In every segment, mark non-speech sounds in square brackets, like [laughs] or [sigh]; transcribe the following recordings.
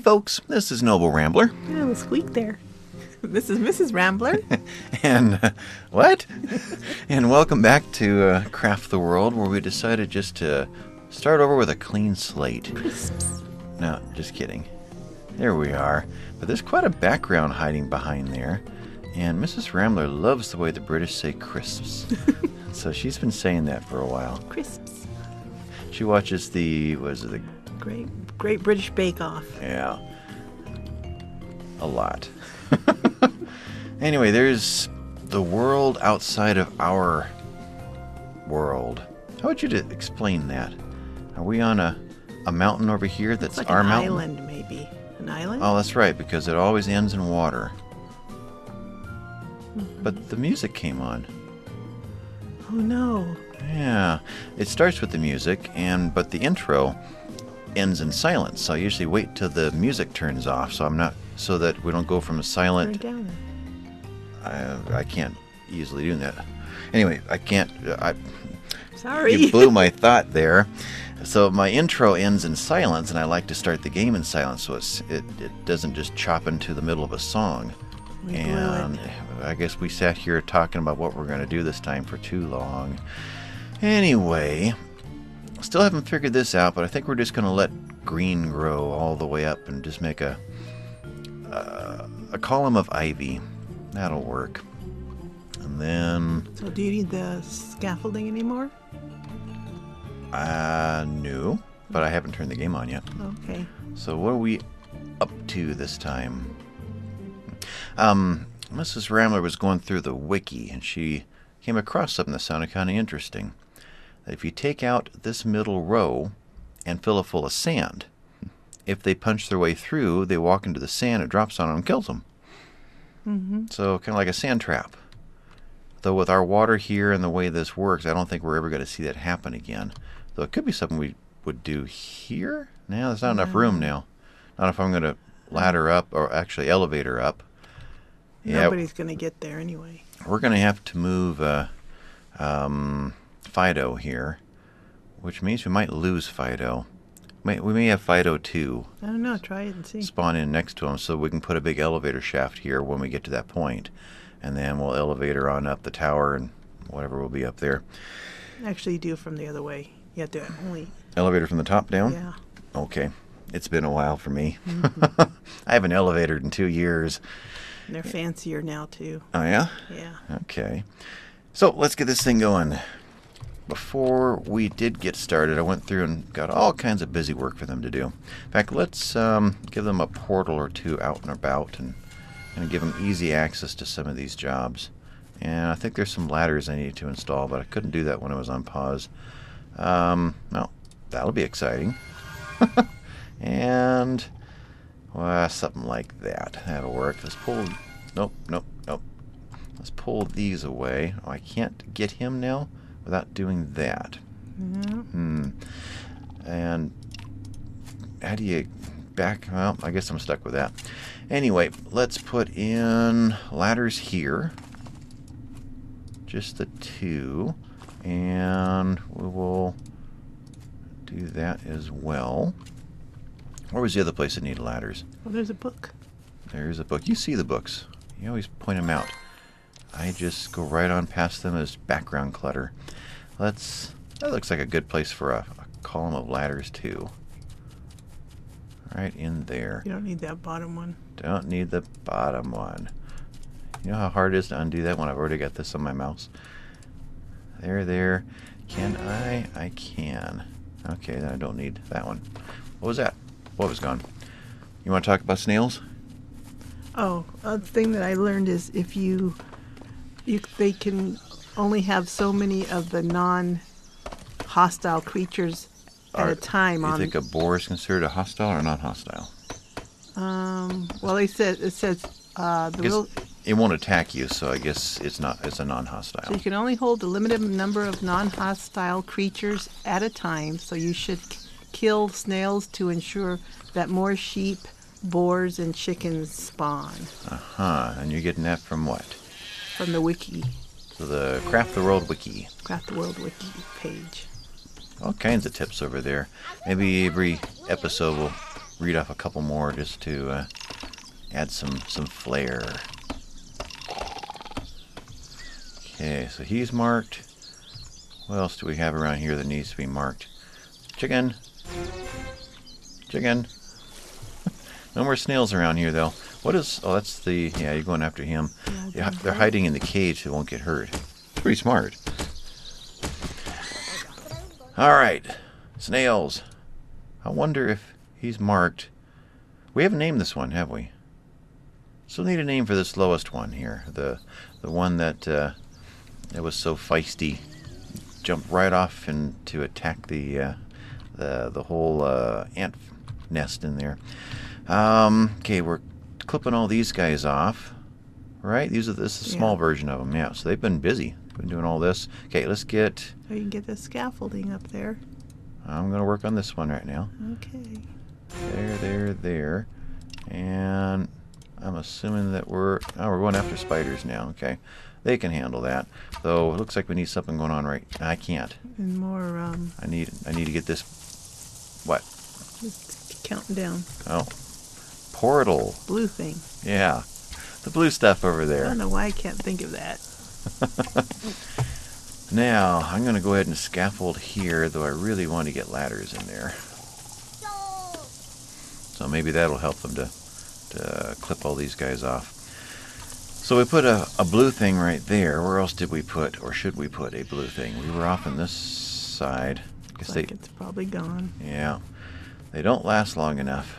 folks, this is Noble Rambler. Yeah, the squeak there. [laughs] This is Mrs. Rambler. [laughs] And uh, what? [laughs] and welcome back to uh, Craft the World, where we decided just to start over with a clean slate. Crisps. No, just kidding. There we are. But there's quite a background hiding behind there. And Mrs. Rambler loves the way the British say crisps. so she's been saying that for a while. Crisps. She watches the, was it the, Great, Great British Bake Off. yeah, a lot. [laughs] anyway, there's the world outside of our world. How would you explain that? Are we on a, a mountain over here that's like our an mountain? island, maybe. An island? Oh, that's right, because it always ends in water. Mm-hmm. But the music came on. Oh, no. Yeah, it starts with the music, and but the intro ends in silence. So I usually wait till the music turns off, so I'm not so that we don't go from a silent. I, I can't easily do that. Anyway, I can't. Uh, I Sorry. you blew [laughs] my thought there. So my intro ends in silence, and I like to start the game in silence, so it's, it it doesn't just chop into the middle of a song. We and I guess we sat here talking about what we're going to do this time for too long. Anyway, still haven't figured this out, but I think we're just going to let green grow all the way up and just make a uh, a column of ivy. That'll work. And then So, do you need the scaffolding anymore? uh no, but I haven't turned the game on yet. Okay. So what are we up to this time? Um, Mrs. Rambler was going through the wiki and she came across something that sounded kind of interesting. That if you take out this middle row and fill it full of sand, if they punch their way through, they walk into the sand, it drops on them and kills them. Mm-hmm. So kind of like a sand trap. Though with our water here and the way this works, I don't think we're ever going to see that happen again. Though it could be something we would do here. Now there's not enough room now. Not if I'm going to ladder up or actually elevator up. Yeah, Nobody's going to get there anyway. we're going to have to move uh, um, Fido here, which means we might lose Fido. May, we may have Fido 2 I don't know. Try it and see. spawn in next to him so we can put a big elevator shaft here when we get to that point. And then we'll elevator on up the tower and whatever will be up there. Actually, do it from the other way. You have to only. Elevator from the top down? Yeah. Okay. It's been a while for me. Mm-hmm. [laughs] I haven't elevated in two years. And they're fancier now, too. Oh, yeah? Yeah. Okay. So let's get this thing going. Before we did get started, I went through and got all kinds of busy work for them to do. In fact, let's um, give them a portal or two out and about and, and give them easy access to some of these jobs. And I think there's some ladders I need to install, but I couldn't do that when I was on pause. Um, well, that'll be exciting. [laughs] and well, something like that. That'll work. Let's pull. Nope, nope, nope. Let's pull these away. Oh, I can't get him now without doing that. Yeah. Hmm. And how do you back? Well, I guess I'm stuck with that. Anyway, let's put in ladders here. Just the two. And we will do that as well. Where was the other place that needed ladders? Well, there's a book. There's a book. You see the books. You always point them out. I just go right on past them as background clutter. Let's. That looks like a good place for a, a column of ladders too. Right in there. You don't need that bottom one. Don't need the bottom one. You know how hard it is to undo that when I've already got this on my mouse? There, there. Can I? I can. Okay, then I don't need that one. What was that? What was gone? You want to talk about snails? Oh, uh, a thing that I learned is if you, you they can only have so many of the non-hostile creatures at Are- a time You on. think a boar is considered a hostile or non-hostile? um, well, they said it says uh, the real, it won't attack you, so I guess it's not. It's a non-hostile. So you can only hold a limited number of non-hostile creatures at a time. So you should k- kill snails to ensure that more sheep, boars, and chickens spawn. Uh huh. And you're getting that from what? From the wiki, the Craft the World wiki. Craft the World wiki page. All kinds of tips over there. Maybe every episode we'll read off a couple more just to uh, add some some flair. Okay, so he's marked. What else do we have around here that needs to be marked? Chicken. Chicken. [laughs] no more snails around here, though. What is... Oh, that's the... Yeah, you're going after him. Yeah, they're hiding in the cage so it won't get hurt. Pretty smart. All right. Snails. I wonder if he's marked. We haven't named this one, have we? Still need a name for this lowest one here. The the one that uh, that was so feisty, jumped right off and to attack the uh, the the whole uh, ant nest in there. Um, okay, we're clipping all these guys off. Right? These are this is a small Yeah. version of them. Yeah. So they've been busy. Been doing all this. Okay, let's get. So you can get the scaffolding up there. I'm gonna work on this one right now. Okay. There, there, there. And I'm assuming that we're oh we're going after spiders now. Okay, they can handle that. Though it looks like we need something going on right. I can't. And more, um, I need I need to get this. What? just counting down. Oh, portal. Blue thing. Yeah, the blue stuff over there. I don't know why I can't think of that. [laughs] Now I'm gonna go ahead and scaffold here. Though I really want to get ladders in there. So maybe that'll help them to, to clip all these guys off. So we put a, a blue thing right there. Where else did we put, or should we put a blue thing? We were off on this side. Looks they, like it's probably gone. yeah, they don't last long enough.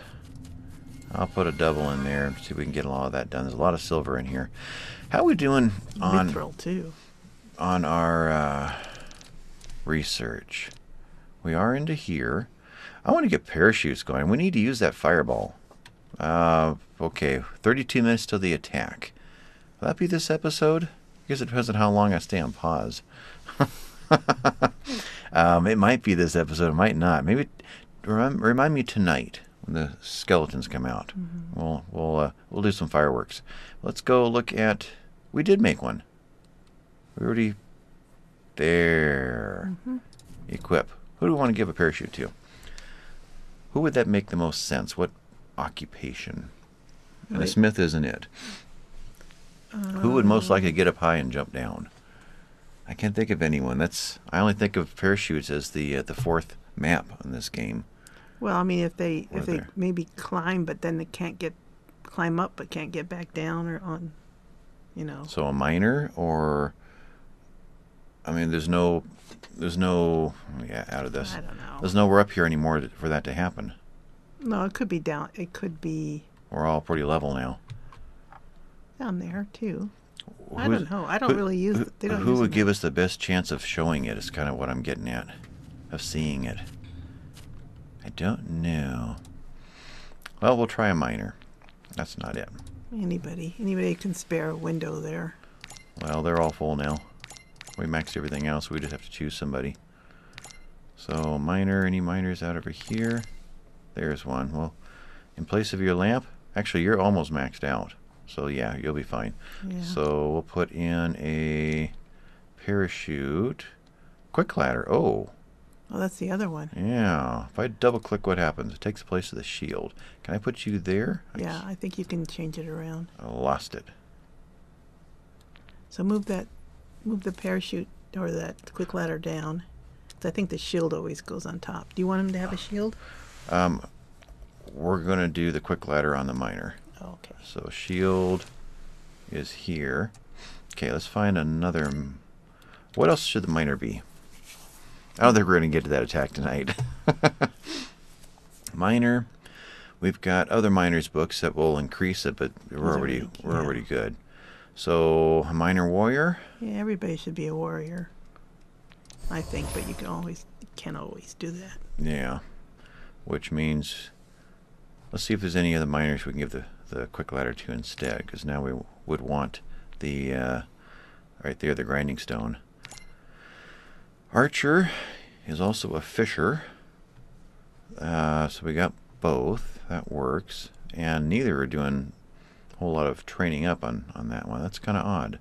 I'll put a double in there and see if we can get a lot of that done. There's a lot of silver in here. How are we doing on Mithril too. on our uh, research. We are into here. I want to get parachutes going. We need to use that fireball. Uh, okay, 32 minutes till the attack. Will that be this episode? I guess it depends on how long I stay on pause. [laughs] um, it might be this episode. It might not. Maybe remind, remind me tonight when the skeletons come out. We'll we'll uh, we'll do some fireworks. Let's go look at. We did make one. We already there. Equip. Who do we want to give a parachute to? Who would that make the most sense? What occupation? And a smith isn't it. Who would most likely get up high and jump down? I can't think of anyone. That's I only think of parachutes as the uh, the fourth map in this game. Well, I mean, if they if they there. maybe climb, but then they can't get climb up, but can't get back down or on, you know. So a miner or I mean there's no there's no yeah out of this. I don't know. There's nowhere up here anymore for that to happen. No, it could be down. It could be We're all pretty level now. down there too. I don't know. I don't really use. Who, They don't who would give us the best chance of showing it? Is kind of what I'm getting at, of seeing it. I don't know. Well, we'll try a miner. That's not it. anybody. Anybody can spare a window there. Well, they're all full now. We maxed everything else. We just have to choose somebody. So, miner. Any miners out over here? There's one. Well, in place of your lamp, actually, you're almost maxed out. So yeah, you'll be fine. Yeah. So we'll put in a parachute. Quick ladder. Oh, Oh, that's the other one. yeah. If I double click, what happens? It takes the place of the shield. Can I put you there? Yeah, I think you can change it around. I lost it. So move that, move the parachute or that quick ladder down. I think the shield always goes on top. Do you want him to have a shield? Um, we're gonna do the quick ladder on the miner. Oh, okay. So shield is here. Okay, let's find another. What else should the miner be? I don't think we're going to get to that attack tonight. [laughs] miner. We've got other miners books that will increase it, but we're Those already weak, we're yeah. already good. So a miner warrior. Yeah, everybody should be a warrior. I think, but you can always can't always do that. Yeah, which means let's see if there's any other miners we can give the the quick ladder to instead, because now we would want the uh, right there the grinding stone. Archer is also a fisher, uh, so we got both. That works, and neither are doing a whole lot of training up on on that one. That's kind of odd.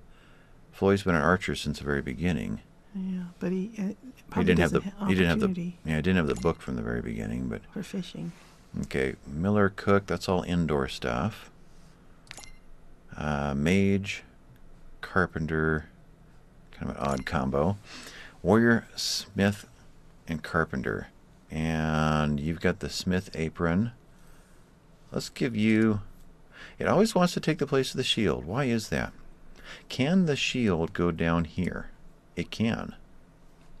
Floyd's been an archer since the very beginning. Yeah, but he uh, He didn't have the he didn't have the yeah he didn't have the book from the very beginning, but for fishing. Okay, Miller Cook, that's all indoor stuff. Uh, Mage, Carpenter, kind of an odd combo. Warrior, Smith, and Carpenter. And you've got the Smith apron. Let's give you. It always wants to take the place of the shield. Why is that? Can the shield go down here? It can.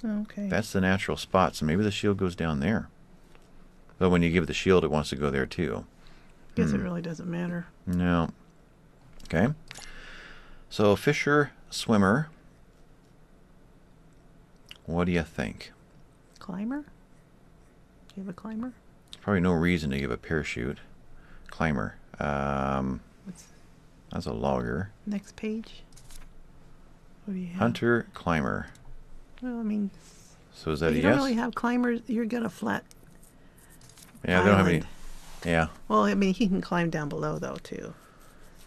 Okay. That's the natural spot, so maybe the shield goes down there. But when you give it the shield, it wants to go there too. Guess it hmm. really doesn't matter. No. Okay. So Fisher swimmer. What do you think? Climber? Do you have a climber? Probably no reason to give a parachute. Climber. Um, What's that's a logger. next page? What do you have? Hunter climber. Well, I mean, So is that you a don't really have climbers. You're gonna flat. yeah, they don't have any. Yeah. Well, I mean, he can climb down below though too.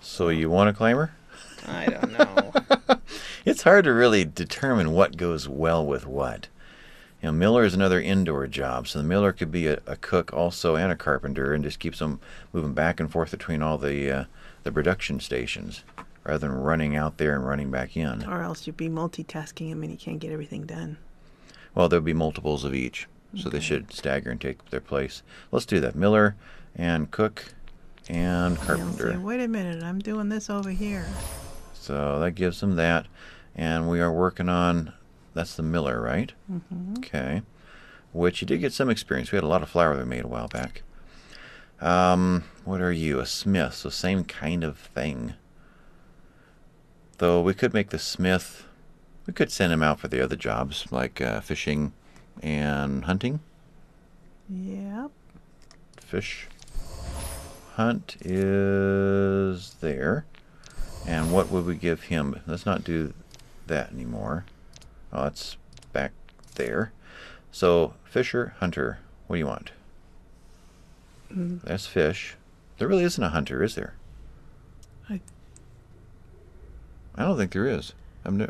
So you want a climber? I don't know. [laughs] It's hard to really determine what goes well with what. You know, Miller is another indoor job, so the Miller could be a, a cook also and a carpenter, and just keeps them moving back and forth between all the uh, the production stations, rather than running out there and running back in. or else you'd be multitasking him and he can't get everything done. Well, there'll be multiples of each, so they should stagger and take their place. Let's do that. Miller and cook and He'll say, carpenter. Wait a minute, I'm doing this over here. So that gives them that. And we are working on that's the Miller, right? Mm-hmm. Okay. Which you did get some experience. We had a lot of flour we made a while back. Um, what are you? A smith, so same kind of thing. Though we could make the smith we could send him out for the other jobs like uh, fishing and hunting. Yep. Fish hunt is there. And what would we give him? Let's not do that anymore. Oh, it's back there. So, fisher, hunter. What do you want? Mm, That's fish. There really isn't a hunter, is there? I- I don't think there is. I've, ne-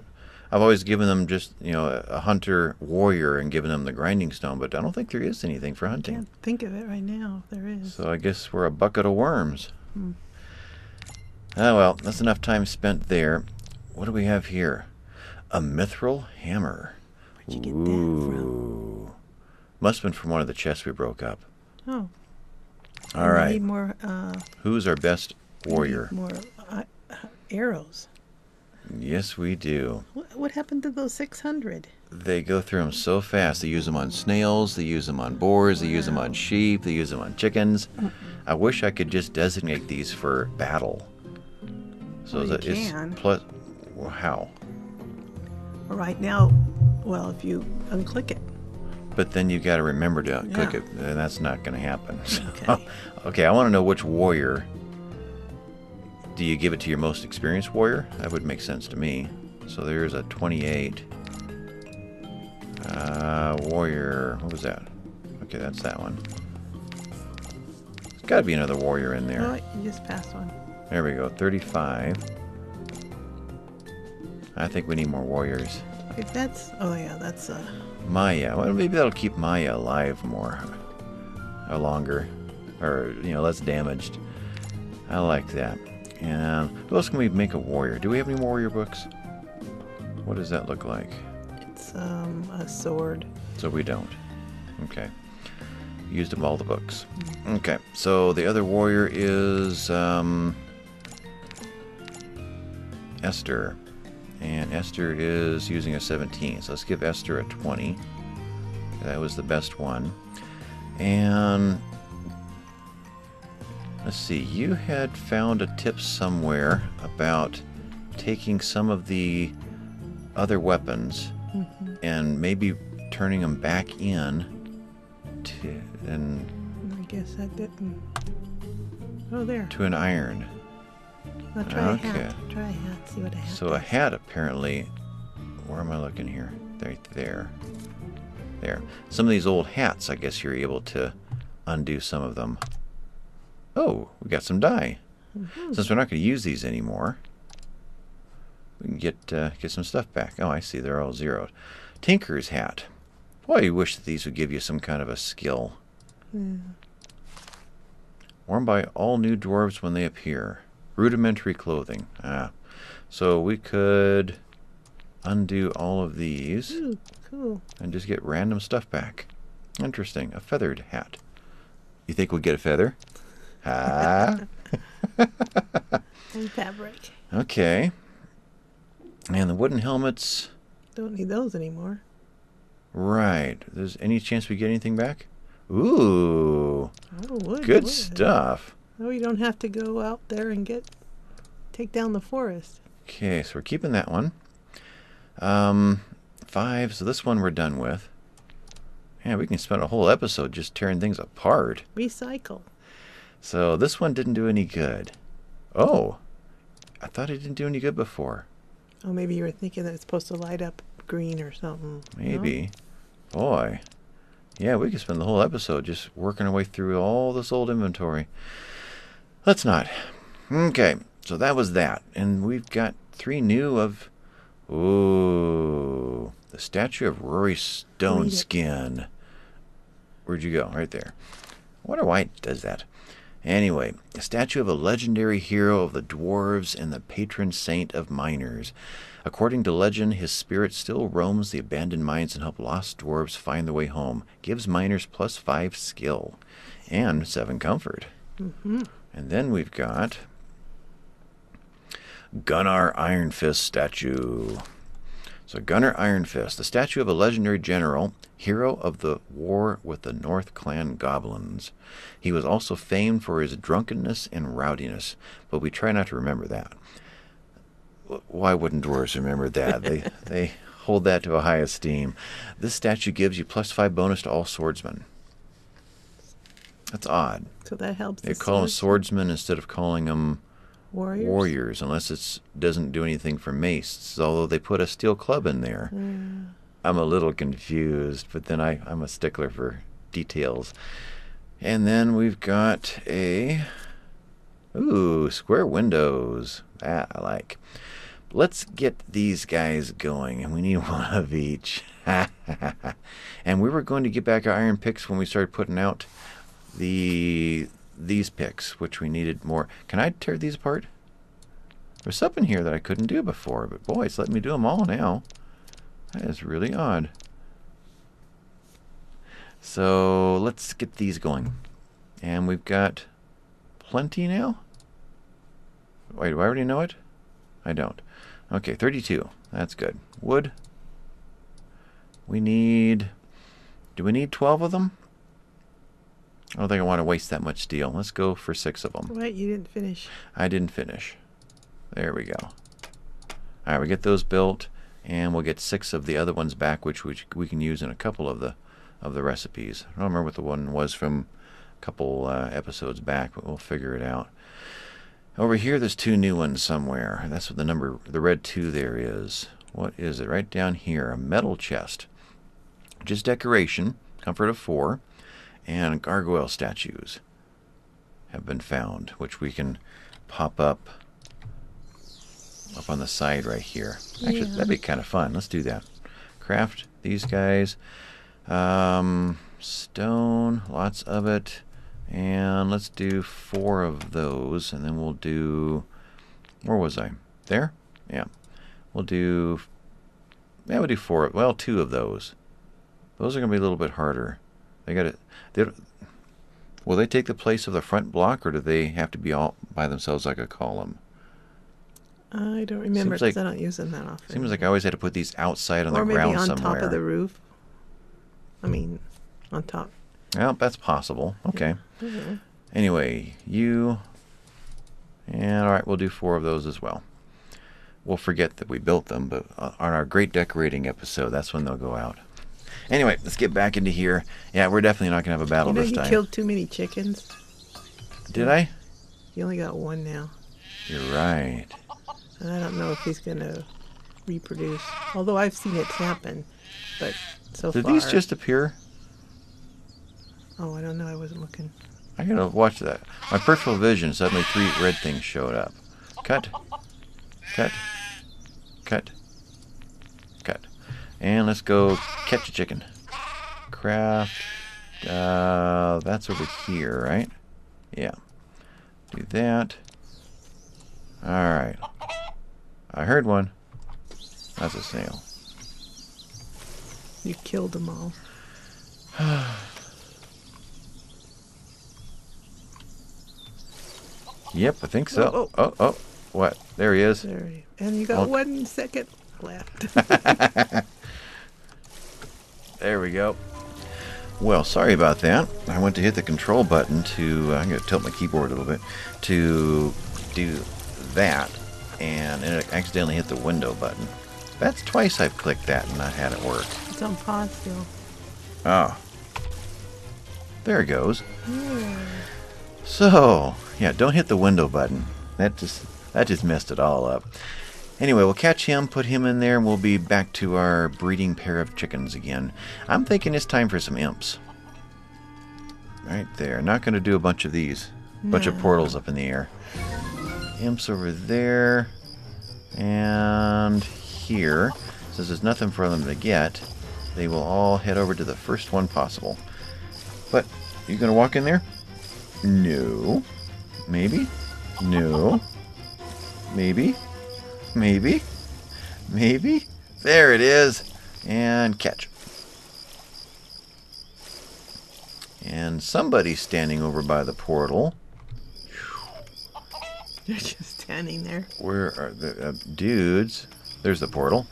I've always given them just, you know, a, hunter warrior and given them the grinding stone, but I don't think there is anything for hunting. Can't think of it right now. If there is. So I guess we're a bucket of worms. Hmm. Ah, well, that's enough time spent there. What do we have here? A mithril hammer. Where'd you get that from? Must have been from one of the chests we broke up. Oh. All right. Need more. Uh, Who's our best warrior? More uh, arrows. Yes, we do. What, what happened to those 600? They go through them so fast. They use them on snails, they use them on boars, they use them on sheep, they use them on chickens. I wish I could just designate these for battle. So Well, you that it's can. plus. well, How? Right now, well, if you unclick it. But then you got to remember to click Yeah. it, and that's not going to happen. [laughs] So- Okay. okay, I want to know which warrior. Do you give it to your most experienced warrior? That would make sense to me. So there's a 28. Uh, warrior. What was that? Okay, that's that one. There's got to be another warrior in there. Oh, you just passed one. There we go. 35. I think we need more warriors. If that's, oh yeah, that's uh, Maya. Well, maybe that'll keep Maya alive more, or longer, or you know, less damaged. I like that. And who else can we make a warrior? Do we have any warrior books? What does that look like? it's um a sword. So we don't. Okay. Used up all the books. Okay. So the other warrior is um, Esther. And Esther is using a 17. So let's give Esther a 20. That was the best one. And let's see. You had found a tip somewhere about taking some of the other weapons Mm-hmm. and maybe turning them back in to and I guess that didn't. Oh, there. to an iron. Now try a hat. Try a hat. See what a hat. So a hat apparently. Where am I looking here? Right there. There. Some of these old hats, I guess you're able to undo some of them. Oh, we got some dye. Since we're not going to use these anymore, we can get uh, get some stuff back. Oh, I see. They're all zeroed. Tinker's hat. Boy, you wish that these would give you some kind of a skill. Yeah. Worn by all new dwarves when they appear. Rudimentary clothing. Ah. So we could undo all of these Ooh, cool. and just get random stuff back. Interesting. A feathered hat. You think we'll get a feather? Ah. And fabric. okay. And the wooden helmets. Don't need those anymore. Right. There's any chance we get anything back? Ooh. Oh, wood. Good wood. stuff. Oh, you don't have to go out there and get take down the forest. Okay, so we're keeping that one. Um, five. So this one we're done with. Yeah, we can spend a whole episode just tearing things apart. Recycle. So this one didn't do any good. Oh, I thought it didn't do any good before. Oh, maybe you were thinking that it's supposed to light up green or something. No? Maybe. Boy. Yeah, we could spend the whole episode just working our way through all this old inventory. Let's not. Okay, so that was that. And we've got three new of. Ooh. The statue of Rory Stone Skin. Where'd you go? Right there. I wonder why it does that. Anyway, a statue of a legendary hero of the dwarves and the patron saint of miners. According to legend, his spirit still roams the abandoned mines and helps lost dwarves find their way home. Gives miners plus five skill and seven comfort. Mm-hmm. And then we've got Gunnar Iron Fist statue. So Gunnar Ironfist, the statue of a legendary general, hero of the war with the North Clan goblins. He was also famed for his drunkenness and rowdiness, but we try not to remember that. Why wouldn't dwarves remember that? they [laughs] they hold that to a high esteem. This statue gives you plus five bonus to all swordsmen. That's odd. So that helps. They the call them swords- swordsmen instead of calling them warriors. warriors, unless it doesn't do anything for mace. Although they put a steel club in there. Yeah. I'm a little confused, but then I, I'm a stickler for details. And then we've got a. Ooh, square windows. That I like. Let's get these guys going, and we need [laughs] one of each. [laughs] and we were going to get back our iron picks when we started putting out the these picks, which we needed more. Can I tear these apart? There's something here that I couldn't do before, but boy, it's letting me do them all now. That is really odd. So let's get these going. And we've got plenty now. Wait, do I already know it? I don't. Okay, 32. That's good. Wood. We need. Do we need 12 of them? I don't think I want to waste that much steel. Let's go for six of them. Wait, you didn't finish. I didn't finish. There we go. All right, we get those built, and we'll get six of the other ones back, which we, we can use in a couple of the of the recipes. I don't remember what the one was from a couple uh, episodes back, but we'll figure it out. Over here, there's two new ones somewhere. That's what the number, the red two there is. What is it? Right down here, a metal chest. Just decoration, comfort of four, and gargoyle statues have been found, which we can pop up up on the side right here. Actually, Yeah. that'd be kind of fun. Let's do that. Craft these guys. Um, stone, lots of it. And let's do four of those, and then we'll do. Where was I? There? Yeah. We'll do. Yeah, we'll do four. Well, two of those. Those are going to be a little bit harder. They got to. Will they take the place of the front block, or do they have to be all by themselves like a column? I don't remember Seems like- I don't use them that often. Seems like I always had to put these outside on or the maybe ground on somewhere. top of the roof. I mean, on top. Well, that's possible. Okay. Mhm. Anyway, you. And all right, we'll do four of those as well. We'll forget that we built them, but on our great decorating episode, that's when they'll go out. Anyway, let's get back into here. Yeah, we're definitely not going to have a battle You know, this you time. killed too many chickens. Did I? You only got one now, You're right. and I don't know if he's gonna reproduce. Although I've seen it happen, but so Did far. these just appear? Oh, I don't know. I wasn't looking. I gotta watch that. My peripheral vision, suddenly three red things showed up. Cut. Cut. Cut. And let's go catch a chicken. Craft. Uh, that's over here, right? Yeah. Do that. Alright. I heard one. That's a snail. You killed them all. [sighs] Yep, I think so. Oh, Oh, oh. What? There he is. There. you- And you got one second left. [laughs] There we go. Well, sorry about that. I went to hit the control button to. Uh, I'm going to tilt my keyboard a little bit to do that, and it accidentally hit the window button. That's twice I've clicked that and not had it work. it's on pause still. Oh. There it goes. So, yeah, don't hit the window button. That just that just messed it all up. Anyway, we'll catch him, put him in there, and we'll be back to our breeding pair of chickens again. I'm thinking it's time for some imps. Right there. Not going to do a bunch of these. Bunch of portals up in the air. Imps over there. And here. Since there's nothing for them to get, they will all head over to the first one possible. But, you going to walk in there? No. Maybe? No. Maybe? Maybe? Maybe? There it is. And catch. And somebody's standing over by the portal. [laughs] They're just standing there. Where are the uh, dudes? There's the portal.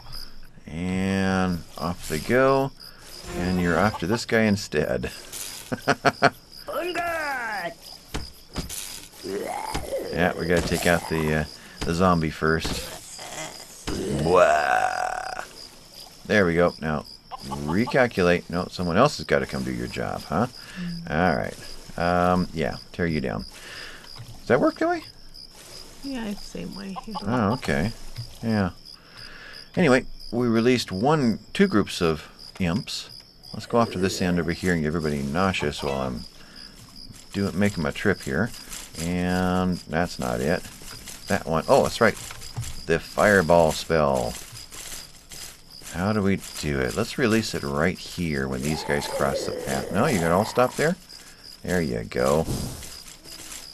And off they go. And you're after this guy instead. [laughs] Yeah, we gotta take out the uh, the zombie first. Blah. There we go. Now recalculate. No, someone else has got to come do your job, huh? All right. Um, yeah, tear you down. Does that work that way? Yeah, it's the same way. Know. Oh, okay. Yeah. Anyway, we released one, two groups of imps. Let's go off to this end over here and get everybody nauseous while I'm doing making my trip here. And that's not it. That one. Oh, that's right. The fireball spell. How do we do it? Let's release it right here when these guys cross the path. No, you can all stop there. There you go.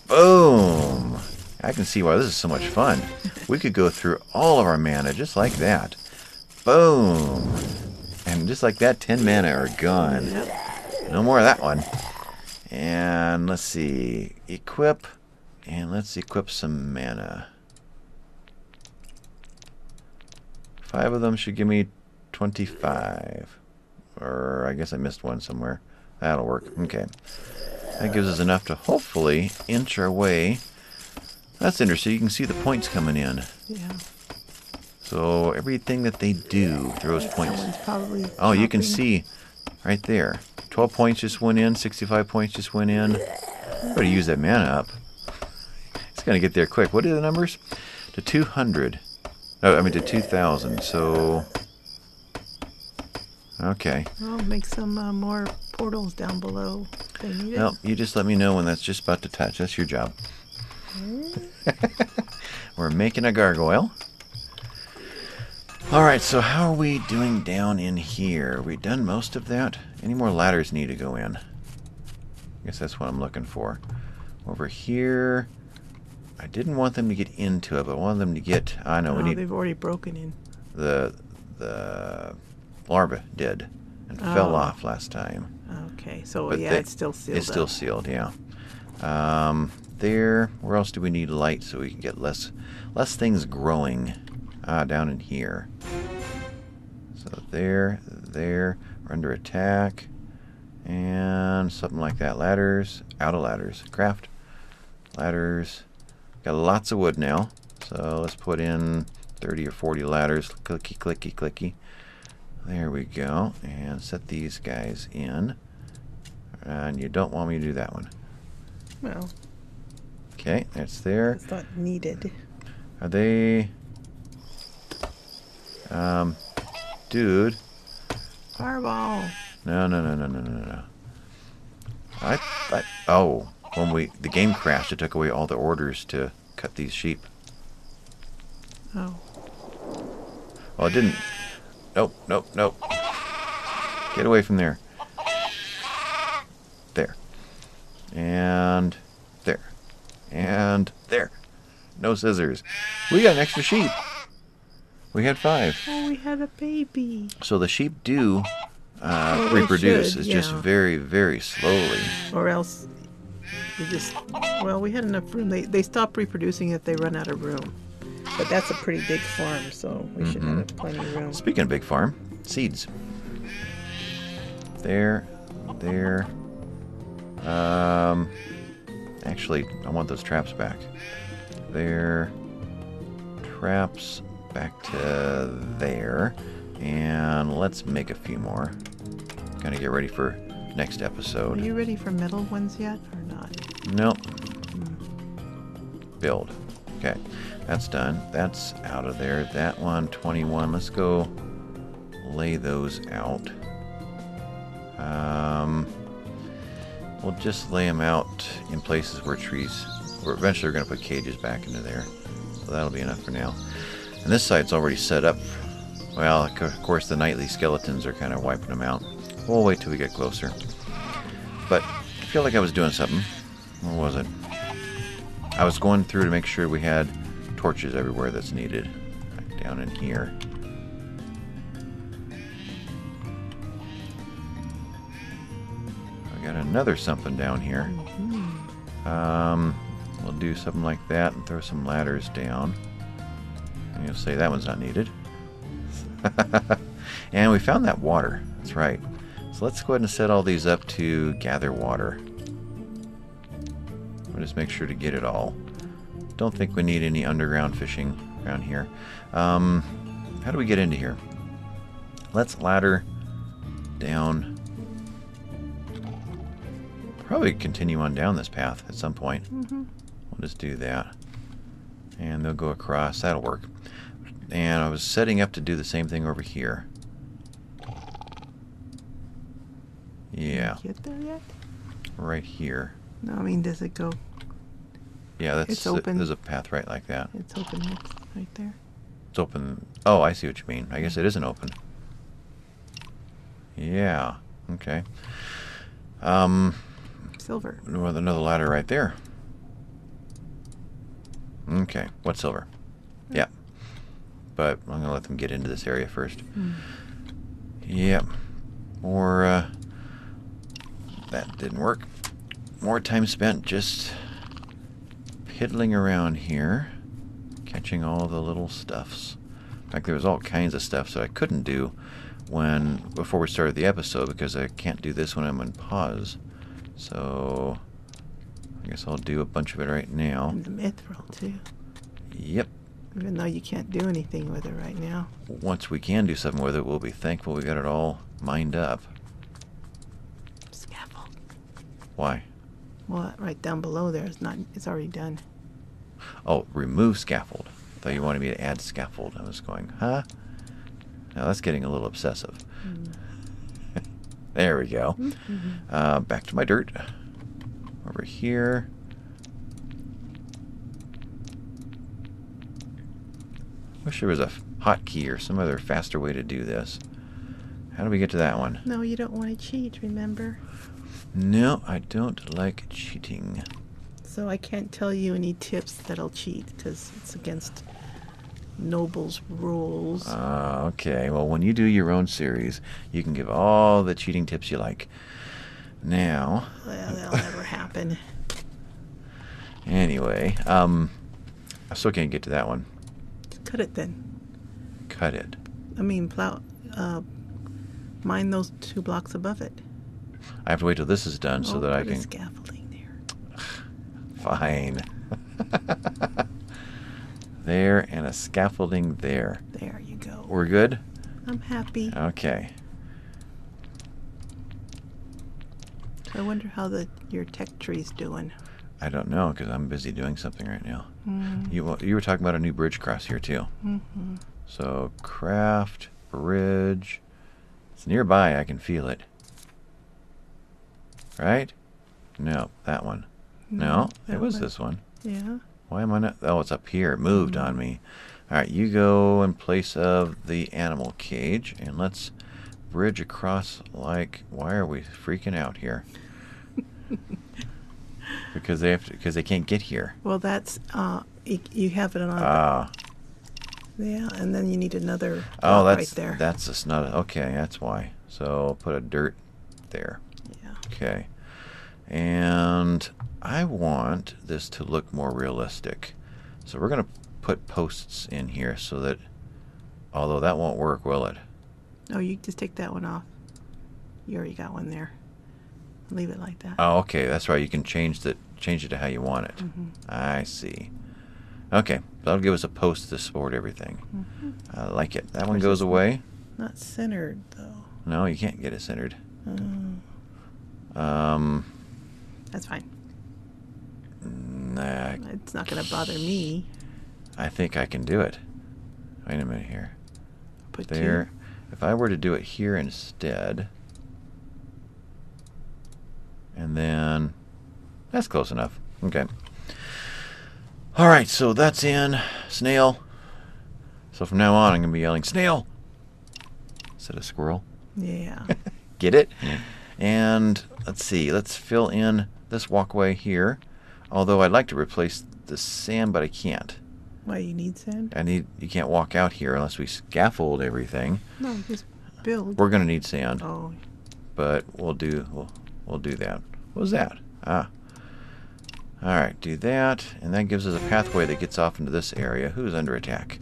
Boom! I can see why this is so much fun. We could go through all of our mana just like that. Boom! And just like that, 10 mana are gone. No more of that one. And let's see. Equip. And let's equip some mana. Five of them should give me 25. Or I guess I missed one somewhere. That'll work. Okay. That gives us enough to hopefully inch our way. That's interesting. You can see the points coming in. Yeah. So everything that they do throws points. Probably. Oh, you can see right there. 12 points just went in, 65 points just went in. Better use that mana up. It's going to get there quick. What are the numbers? To 200. No, I mean to 2,000. So. Okay. I'll make some uh, more portals down below. Well, you just let me know when that's just about to touch. That's your job. [laughs] We're making a gargoyle. Alright, so how are we doing down in here? we done most of that? Any more ladders need to go in? I guess that's what I'm looking for. Over here, I didn't want them to get into it, but I wanted them to get. I know oh, we need they've already broken in. the the larva did and fell Oh. off last time. Okay, so But yeah, they- it's still sealed. It's still sealed, yeah. Um, there. Where else do we need light so we can get less less things growing? Ah, down in here. So there, there. We're under attack, and something like that. Ladders, out of ladders. Craft ladders. Got lots of wood now, so let's put in 30 or 40 ladders. Clicky, clicky, clicky. There we go, and set these guys in. And you don't want me to do that one. Well, Okay, that's there. it's not needed. Are they... Um, dude. Fireball. No, no, no, no, no, no, no. I, I, oh, when we, the game crashed, it took away all the orders to cut these sheep. Oh, Well, it didn't. Nope, nope, nope. Get away from there. There. And there. And there. No scissors. We got an extra sheep. We had five. Oh, we had a baby. So the sheep do uh, Oh, they reproduce. should, it's just very, very slowly. Or else we just, well, we had enough room. They, they stop reproducing if they run out of room. But that's a pretty big farm, so we should have plenty of room. Speaking of big farm, seeds. There, there. Um, actually, I want those traps back. There. Traps back to there. And let's make a few more. Kind of get ready for next episode. Are you ready for metal ones yet? Nope. Build. Okay, that's done. That's out of there. That one, 21. Let's go lay those out. Um, we'll just lay them out in places where trees. We're eventually we're going to put cages back into there, so that'll be enough for now. And this side's already set up. Well, of course, the nightly skeletons are kind of wiping them out. We'll wait till we get closer. But I feel like I was doing something. What was it? I was going through to make sure we had torches everywhere that's needed. Like down in here. I got another something down here. Um, we'll do something like that and throw some ladders down. And you'll say that one's not needed. [laughs] and we found that water. That's right. So let's go ahead and set all these up to gather water. We'll just make sure to get it all. Don't think we need any underground fishing around here. Um, how do we get into here? Let's ladder down. Probably continue on down this path at some point. Mm-hmm. We'll just do that. And they'll go across. That'll work. And I was setting up to do the same thing over here. Yeah, Get there yet? right here. No, I mean, does it go? Yeah, that's It's open. there's a path right like that. It's open right there. It's open. Oh, I see what you mean. I guess it isn't open. Yeah. Okay. Um, Silver. with another ladder right there. Okay. What silver? Yeah. But I'm gonna let them get into this area first. Mm. Yep. More. Uh, that didn't work. More time spent just piddling around here, catching all the little stuffs. In fact, there was all kinds of stuff that I couldn't do when before we started the episode because I can't do this when I'm in pause. So I guess I'll do a bunch of it right now. And the mithril, too. Yep. Even though you can't do anything with it right now. Once we can do something with it, we'll be thankful we got it all mined up. Scaffold. Why? Well, right down below there is not. It's already done. Oh, remove scaffold. I thought you wanted me to add scaffold. I was going, huh? Now that's getting a little obsessive. [laughs] there we go. Uh, back to my dirt. Over here. Wish there was a hotkey or some other faster way to do this. How do we get to that one? No, you don't want to cheat. Remember. No, I don't like cheating. So I can't tell you any tips that'll cheat because it's against Noble's rules. Ah, okay. Well, when you do your own series, you can give all the cheating tips you like. Now, well, that'll never happen. [laughs] anyway, um, I still can't get to that one. Cut it then. Cut it. I mean, plow. Uh, mine those two blocks above it. I have to wait till this is done so Oh, that I can. scaffolding there. [sighs] Fine. [laughs] there and a scaffolding there. There you go. We're good. I'm happy. Okay. I wonder how the your tech tree's doing. I don't know because I'm busy doing something right now. Mm. You you were talking about a new bridge cross here too. hmm So craft bridge. It's nearby. I can feel it. Right? No, that one. No, it was one. this one. Yeah. Why am I not? Oh, it's up here. It moved on me. All right, you go in place of the animal cage, and let's bridge across. Like, why are we freaking out here? [laughs] because they have to because they can't get here. Well, that's uh, you, you have it on. Ah, yeah, and then you need another. oh, that's right there. that's just not okay. That's why. So put a dirt there. Okay, and I want this to look more realistic. So we're gonna put posts in here so that, although that won't work, will it? Oh, you just take that one off. You already got one there. Leave it like that. Oh, okay, that's right. You can change the change it to how you want it. Mm-hmm. I see. Okay, that'll give us a post to support everything. Mm-hmm. I like it. That one goes away. Not centered though. No, you can't get it centered. Oh, Um, that's fine. nah, It's not going to bother me. I think I can do it. Wait a minute here. Put There. If I were to do it here instead, and then that's close enough. Okay. All right, so that's in snail. So from now on, I'm gonna be yelling snail instead of squirrel. Yeah. [laughs] Get it? And let's see. Let's fill in this walkway here. Although I'd like to replace the sand, but I can't. Why you need sand? I need. You can't walk out here unless we scaffold everything. No, just build. We're gonna need sand. Oh, but we'll do we'll, we'll do that. What was that? Ah. All right, do that, and that gives us a pathway that gets off into this area. Who's under attack?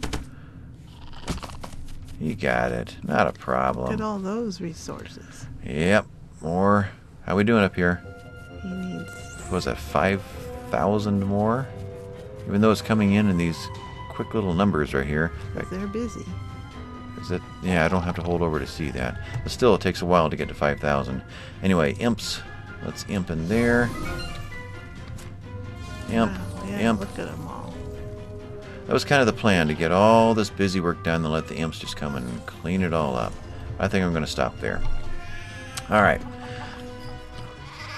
You got it. Not a problem. look at all those resources. Yep. More. How we doing up here? He needs. What was that five thousand more? Even though it's coming in in these quick little numbers right here. They're busy. Is it? Yeah, I don't have to hold over to see that. But still, it takes a while to get to 5,000. Anyway, imps. Let's imp in there. Imp. Wow, imp. look at them all. That was kind of the plan, to get all this busy work done and let the imps just come and clean it all up. I think I'm going to stop there. All right.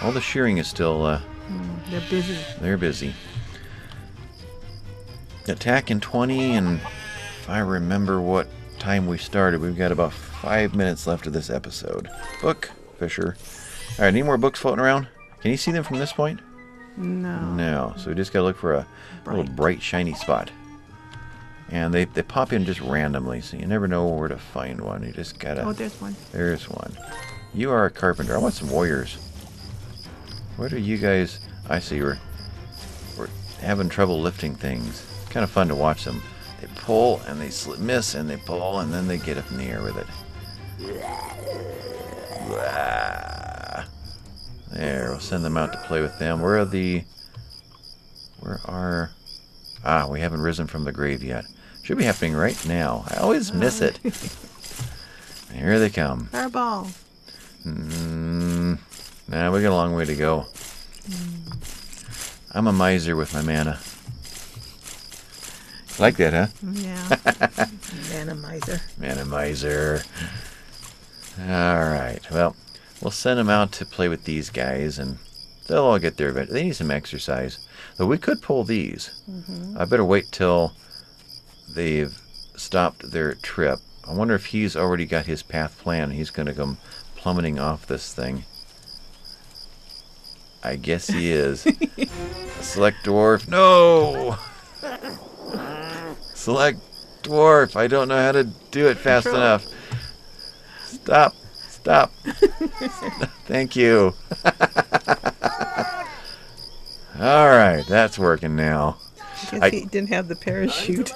All the shearing is still, uh, Mm, they're busy. they're busy. Attack in 20, and if I remember what time we started, we've got about five minutes left of this episode. Book, Fisher. All right, any more books floating around? Can you see them from this point? No. No, so we just gotta look for a little Bright. bright, shiny spot. And they, they pop in just randomly, so you never know where to find one. You just gotta. Oh, there's one. There's one. You are a carpenter. I want some warriors. What are you guys? I see. We're, we're having trouble lifting things. It's Kind of fun to watch them. They pull and they slip, miss and they pull and then they get up in the air with it. There, we'll send them out to play with them. Where are the. Where are. Ah, we haven't risen from the grave yet. Should be happening right now. I always miss it. [laughs] Here they come. Fireball. Mm, nah, we got a long way to go. I'm a miser with my mana. Like that, huh? Yeah. Randomizer. [laughs] Mana miser. All right. Well, we'll send them out to play with these guys, and they'll all get there. But they need some exercise. Though we could pull these. I better wait till they've stopped their trip. I wonder if he's already got his path planned. He's going to come plummeting off this thing. I guess he is. [laughs] Select dwarf. No! [laughs] Select dwarf. I don't know how to do it fast Control. enough. Stop. Stop. [laughs] Thank you. All right, that's working now. Guess I- he didn't have the parachute.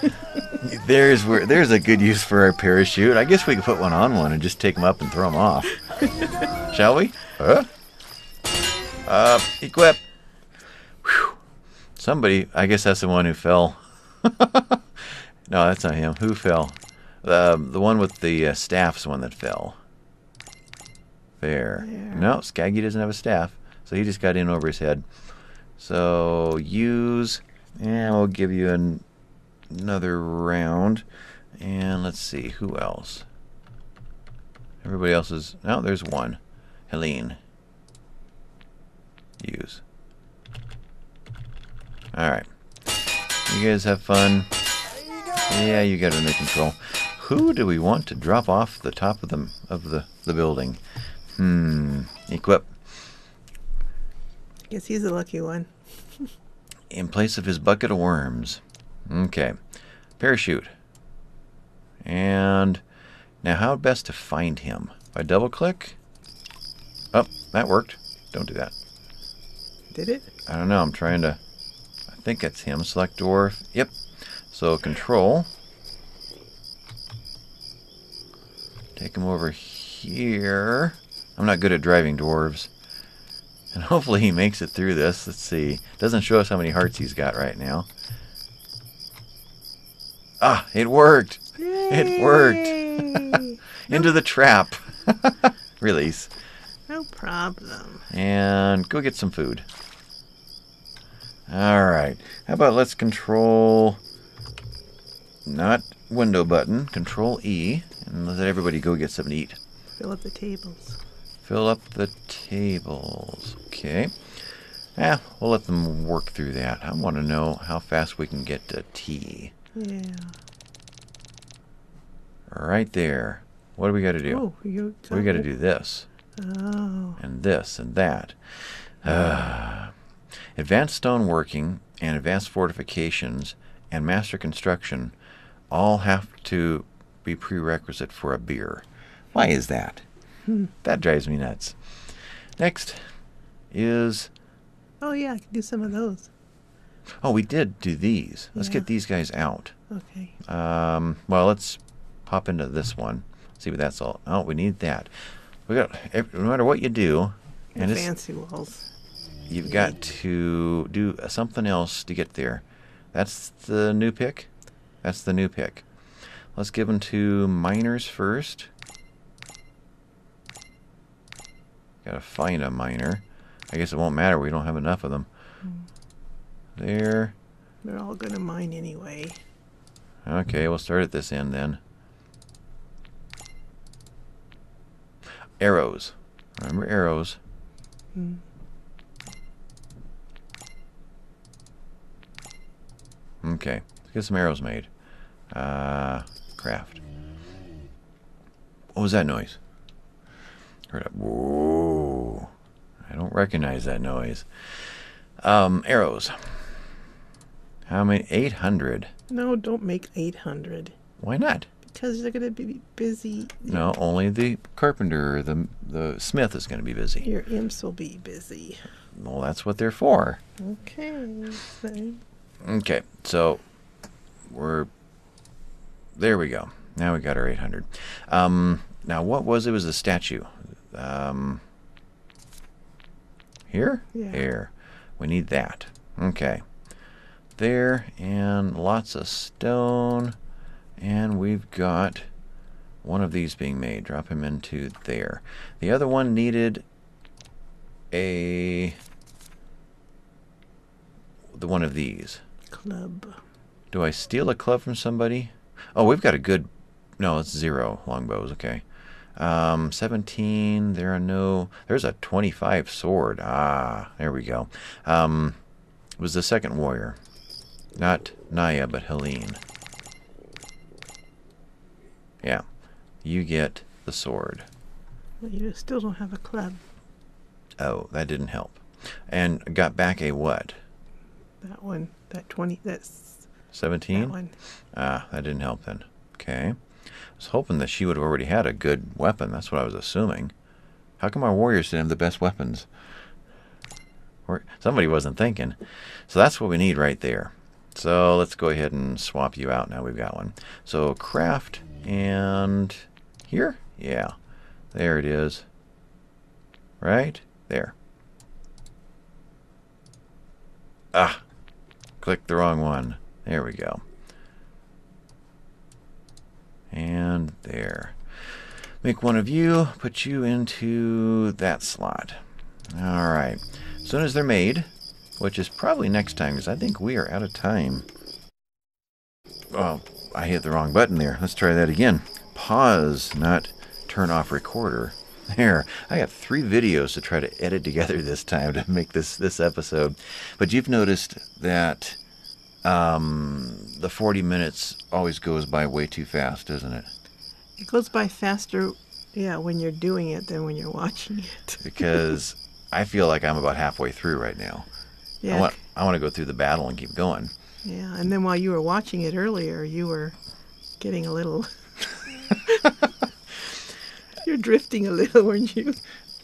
There's where there's a good use for our parachute. I guess we could put one on one and just take them up and throw them off. [laughs] Shall we? Huh? Uh, equip. Whew. Somebody, I guess that's the one who fell. [laughs] no, that's not him. Who fell? The the one with the uh, staff's one that fell. There. There. No, Skaggy doesn't have a staff, so he just got in over his head. So use, and we'll give you an, another round. And let's see who else. Everybody else is. No, there's one. Helene. Use. All right. You guys have fun. Yeah, you got it under control. Who do we want to drop off the top of the of the the building? Hmm. Equip. Guess he's the lucky one. [laughs] in place of his bucket of worms. Okay. Parachute. And now how best to find him? I double click? Oh, that worked. Don't do that. Did it? I don't know. I'm trying to. I think it's him. Select dwarf. Yep. So control. Take him over here. I'm not good at driving dwarves. And [laughs] hopefully he makes it through this. Let's see. Doesn't show us how many hearts he's got right now. Ah, it worked. It worked. Yay! Into the trap. [laughs] Release. no problem. And go get some food. All right. How about let's control not window button, control E, and let everybody go get something to eat. Fill up the tables. Fill up the tables. Okay. Yeah, we'll let them work through that. I want to know how fast we can get to tea. Yeah. Right there. What do we got to do? Oh, we got to do this. Oh. and this and that. Uh, advanced stoneworking and advanced fortifications and master construction all have to be prerequisite for a beer. Why is that? That drives me nuts. Next is Oh yeah, I can do some of those. oh, we did do these. Let's Yeah. get these guys out. Okay. Um, well, let's pop into this one. See what that's all. Oh, we need that. We got no matter what you do, and The fancy walls. You've got to do something else to get there. That's the new pick. That's the new pick. Let's give them to miners first. Gotta find a miner. I guess it won't matter. We don't have enough of them. Hmm. There. They're all gonna mine anyway. Okay, we'll start at this end then. Arrows. Remember arrows. Hmm. Okay, let's get some arrows made. Uh, craft. What was that noise? Heard a whoa. I don't recognize that noise. Um, arrows. How many? 800. No, don't make 800 Why not? Because they're gonna be busy. No, only the carpenter, the the smith is going to be busy. Your imps will be busy. Well, that's what they're for. Okay. so- Okay, so we're there. We go. Now we got our 800. Um, now, what was it? Was the statue? Um, here? Yeah. Here. We need that. Okay. There and lots of stone, and we've got one of these being made. Drop him into there. The other one needed a the one of these. Club. Do I steal a club from somebody? Oh, we've got a good. No, it's zero longbows. Okay. Um, 17. There are no. There's a 25 sword. Ah, there we go. Um, it was the second warrior. Not Naya, but Helene. Yeah. You get the sword. Well, you still don't have a club. Oh, that didn't help. And got back a what? That one. That 20. That's 17? that one. Ah, that didn't help then. Okay. I was hoping that she would have already had a good weapon. That's what I was assuming. How come our warriors didn't have the best weapons? Or somebody wasn't thinking. So that's what we need right there. So let's go ahead and swap you out now. We've got one. So craft and here? Yeah. There it is. Right? There. Ah. Clicked the wrong one. There we go. And there. Make one of you, put you into that slot. All right. As soon as they're made, which is probably next time, because I think we are out of time. Oh, I hit the wrong button there. Let's try that again. Pause, not turn off recorder. [laughs] There. I got three videos to try to edit together this time to make this this episode. But you've noticed that um, the 40 minutes always goes by way too fast, doesn't it? It goes by faster, yeah, when you're doing it than when you're [laughs] watching it. Because [laughs] I feel like I'm about halfway through right now. Yeah. I want I want to go through the battle and keep going. Yeah, and then while you were watching it earlier, you were getting a little. [laughs] You're drifting a little, weren't you?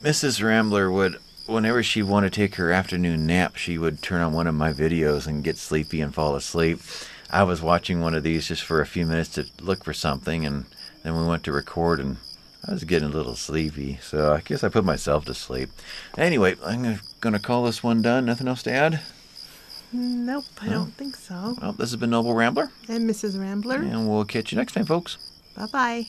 Mrs. Rambler would, whenever she wanted to take her afternoon nap, she would turn on one of my videos and get sleepy and fall asleep. I was watching one of these just for a few minutes to look for something, and then we went to record, and I was getting a little sleepy, so I guess I put myself to sleep. Anyway, I'm going to call this one done. Nothing else to add? Mm, nope, I don't think so. Well, this has been Noble Rambler, And Mrs. Rambler, and we'll catch you next time, folks. bye bye.